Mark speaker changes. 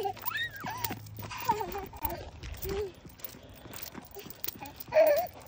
Speaker 1: Ha ha ha!